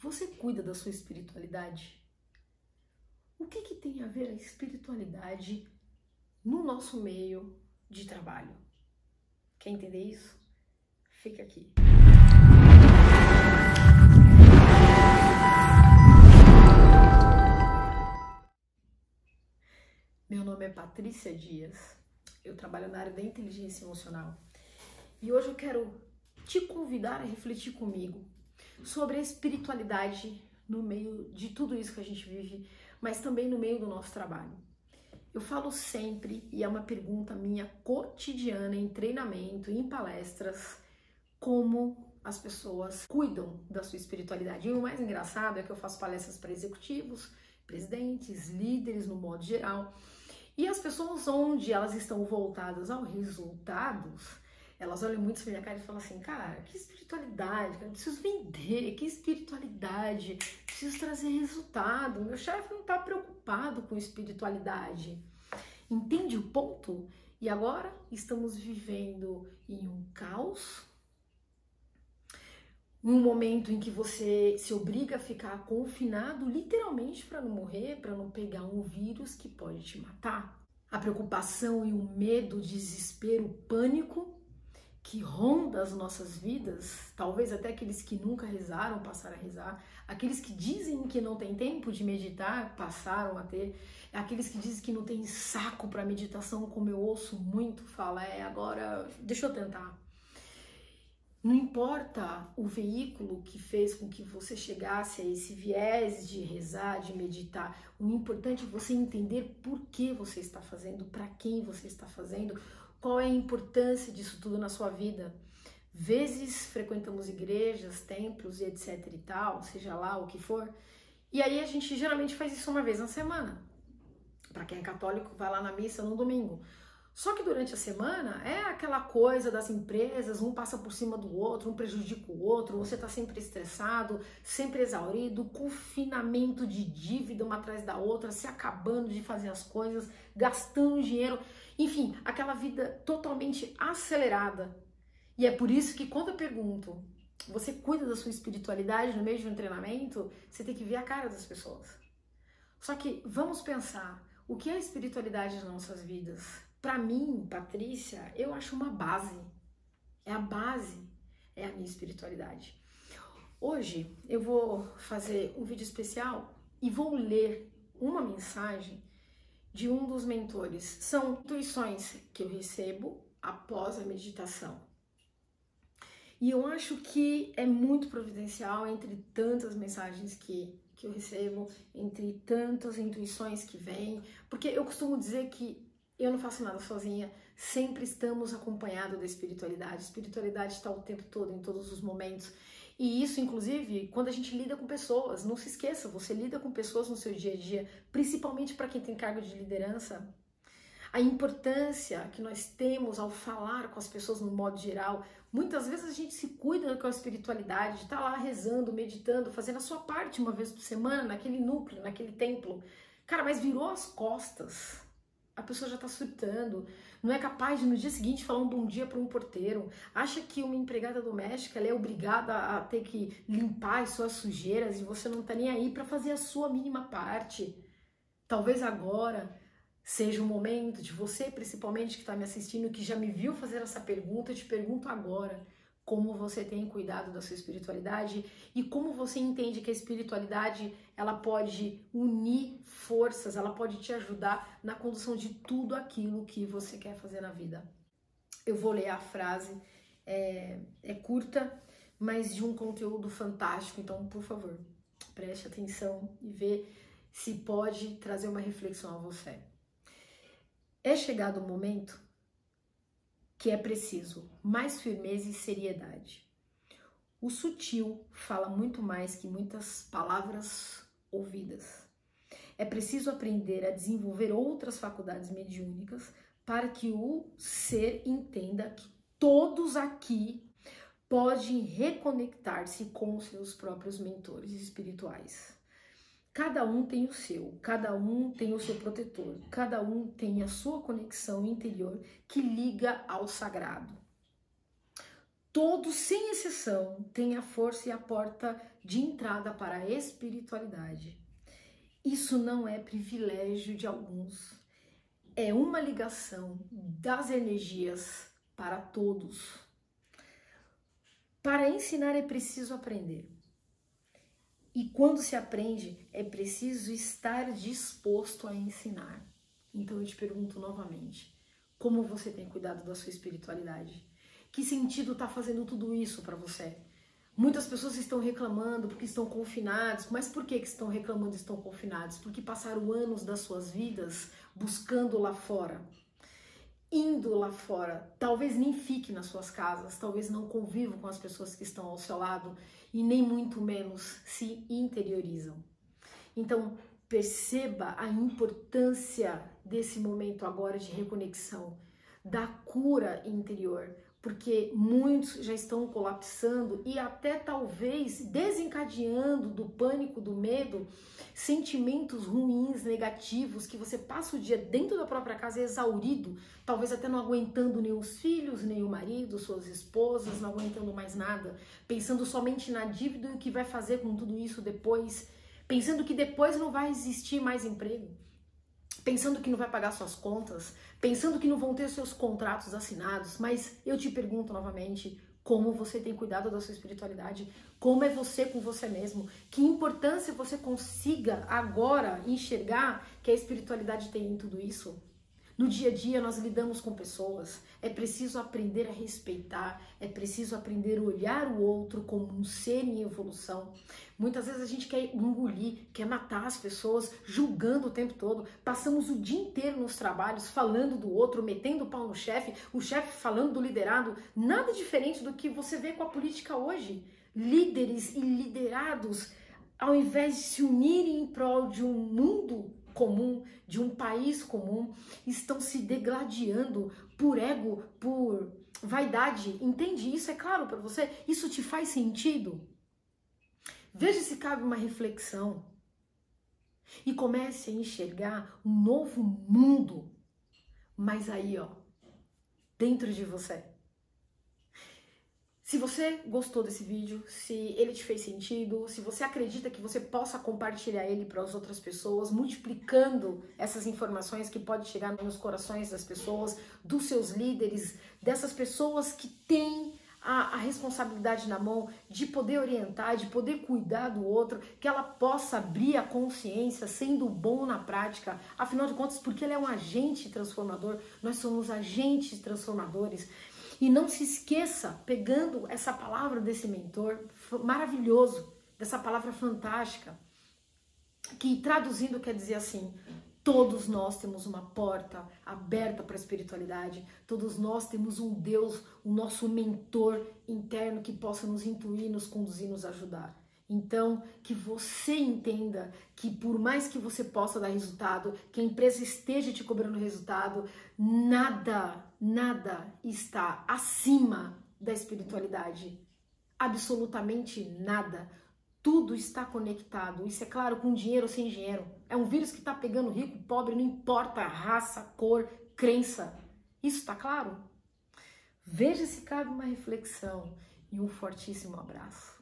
Você cuida da sua espiritualidade? O que, que tem a ver a espiritualidade no nosso meio de trabalho? Quer entender isso? Fica aqui. Meu nome é Patrícia Dias, eu trabalho na área da inteligência emocional e hoje eu quero te convidar a refletir comigo sobre a espiritualidade no meio de tudo isso que a gente vive, mas também no meio do nosso trabalho. Eu falo sempre, e é uma pergunta minha cotidiana em treinamento, em palestras, como as pessoas cuidam da sua espiritualidade. E o mais engraçado é que eu faço palestras para executivos, presidentes, líderes no modo geral. E as pessoas onde elas estão voltadas aos resultados, elas olham muito pra minha cara e falam assim, cara, que espiritualidade, eu preciso vender, que espiritualidade, preciso trazer resultado, meu chefe não tá preocupado com espiritualidade. Entende o ponto? E agora estamos vivendo em um caos, um momento em que você se obriga a ficar confinado literalmente para não morrer, para não pegar um vírus que pode te matar. A preocupação e o medo, o desespero, o pânico que ronda as nossas vidas, talvez até aqueles que nunca rezaram passaram a rezar, aqueles que dizem que não tem tempo de meditar passaram a ter, aqueles que dizem que não tem saco para meditação, como eu ouço muito falar, é agora, deixa eu tentar. Não importa o veículo que fez com que você chegasse a esse viés de rezar, de meditar. O importante é você entender por que você está fazendo, para quem você está fazendo, qual é a importância disso tudo na sua vida. Vezes frequentamos igrejas, templos e etc e tal, seja lá o que for. E aí a gente geralmente faz isso uma vez na semana. Para quem é católico, vai lá na missa no domingo. Só que durante a semana é aquela coisa das empresas, um passa por cima do outro, um prejudica o outro, você está sempre estressado, sempre exaurido, confinamento de dívida uma atrás da outra, se acabando de fazer as coisas, gastando dinheiro, enfim, aquela vida totalmente acelerada. E é por isso que quando eu pergunto, você cuida da sua espiritualidade no meio de um treinamento, você tem que ver a cara das pessoas. Só que vamos pensar, o que é espiritualidade nas nossas vidas? Para mim, Patrícia, eu acho uma base. É a base, é a minha espiritualidade. Hoje eu vou fazer um vídeo especial e vou ler uma mensagem de um dos mentores. São intuições que eu recebo após a meditação. E eu acho que é muito providencial entre tantas mensagens que, que eu recebo, entre tantas intuições que vêm, porque eu costumo dizer que eu não faço nada sozinha, sempre estamos acompanhados da espiritualidade. A espiritualidade está o tempo todo, em todos os momentos. E isso, inclusive, quando a gente lida com pessoas, não se esqueça, você lida com pessoas no seu dia a dia, principalmente para quem tem cargo de liderança. A importância que nós temos ao falar com as pessoas no modo geral. Muitas vezes a gente se cuida com a espiritualidade, de estar tá lá rezando, meditando, fazendo a sua parte uma vez por semana, naquele núcleo, naquele templo. Cara, mas virou as costas a pessoa já está surtando, não é capaz de no dia seguinte falar um bom dia para um porteiro, acha que uma empregada doméstica é obrigada a ter que limpar as suas sujeiras e você não está nem aí para fazer a sua mínima parte. Talvez agora seja o momento de você, principalmente que está me assistindo, que já me viu fazer essa pergunta, eu te pergunto agora como você tem cuidado da sua espiritualidade e como você entende que a espiritualidade ela pode unir forças, ela pode te ajudar na condução de tudo aquilo que você quer fazer na vida. Eu vou ler a frase, é, é curta, mas de um conteúdo fantástico, então por favor, preste atenção e vê se pode trazer uma reflexão a você. É chegado o momento que é preciso mais firmeza e seriedade. O sutil fala muito mais que muitas palavras ouvidas. É preciso aprender a desenvolver outras faculdades mediúnicas para que o ser entenda que todos aqui podem reconectar-se com seus próprios mentores espirituais. Cada um tem o seu, cada um tem o seu protetor, cada um tem a sua conexão interior que liga ao sagrado. todos, sem exceção, têm a força e a porta de entrada para a espiritualidade. Isso não é privilégio de alguns, é uma ligação das energias para todos. Para ensinar é preciso aprender. E quando se aprende, é preciso estar disposto a ensinar. Então eu te pergunto novamente: como você tem cuidado da sua espiritualidade? Que sentido está fazendo tudo isso para você? Muitas pessoas estão reclamando porque estão confinados, mas por que, que estão reclamando e estão confinados? Porque passaram anos das suas vidas buscando lá fora, indo lá fora. Talvez nem fique nas suas casas, talvez não convivam com as pessoas que estão ao seu lado e nem muito menos se interiorizam. Então, perceba a importância desse momento agora de reconexão, da cura interior porque muitos já estão colapsando e até talvez desencadeando do pânico, do medo, sentimentos ruins, negativos, que você passa o dia dentro da própria casa exaurido, talvez até não aguentando nem os filhos, nem o marido, suas esposas, não aguentando mais nada, pensando somente na dívida e o que vai fazer com tudo isso depois, pensando que depois não vai existir mais emprego pensando que não vai pagar suas contas, pensando que não vão ter seus contratos assinados, mas eu te pergunto novamente, como você tem cuidado da sua espiritualidade, como é você com você mesmo, que importância você consiga agora enxergar que a espiritualidade tem em tudo isso. No dia a dia nós lidamos com pessoas, é preciso aprender a respeitar, é preciso aprender a olhar o outro como um ser em evolução. Muitas vezes a gente quer engolir, quer matar as pessoas, julgando o tempo todo. Passamos o dia inteiro nos trabalhos falando do outro, metendo o pau no chefe, o chefe falando do liderado. Nada diferente do que você vê com a política hoje. Líderes e liderados, ao invés de se unirem em prol de um mundo comum, de um país comum, estão se degladiando por ego, por vaidade. Entende isso? É claro para você? Isso te faz sentido? Veja se cabe uma reflexão e comece a enxergar um novo mundo, mas aí, ó, dentro de você. Se você gostou desse vídeo, se ele te fez sentido, se você acredita que você possa compartilhar ele para as outras pessoas, multiplicando essas informações que pode chegar nos corações das pessoas, dos seus líderes, dessas pessoas que têm a, a, responsabilidade na mão de poder orientar, de poder cuidar do outro, que ela possa abrir a consciência, sendo bom na prática, afinal de contas, porque ela é um agente transformador, nós somos agentes transformadores. E não se esqueça, pegando essa palavra desse mentor maravilhoso, dessa palavra fantástica, que traduzindo quer dizer assim: todos nós temos uma porta aberta para a espiritualidade, todos nós temos um Deus, o nosso mentor interno que possa nos intuir, nos conduzir, nos ajudar. Então, que você entenda que por mais que você possa dar resultado, que a empresa esteja te cobrando resultado, nada, nada está acima da espiritualidade. Absolutamente nada. Tudo está conectado. Isso é claro, com dinheiro ou sem dinheiro. É um vírus que está pegando rico, pobre, não importa raça, cor, crença. Isso está claro? Veja se cabe uma reflexão e um fortíssimo abraço.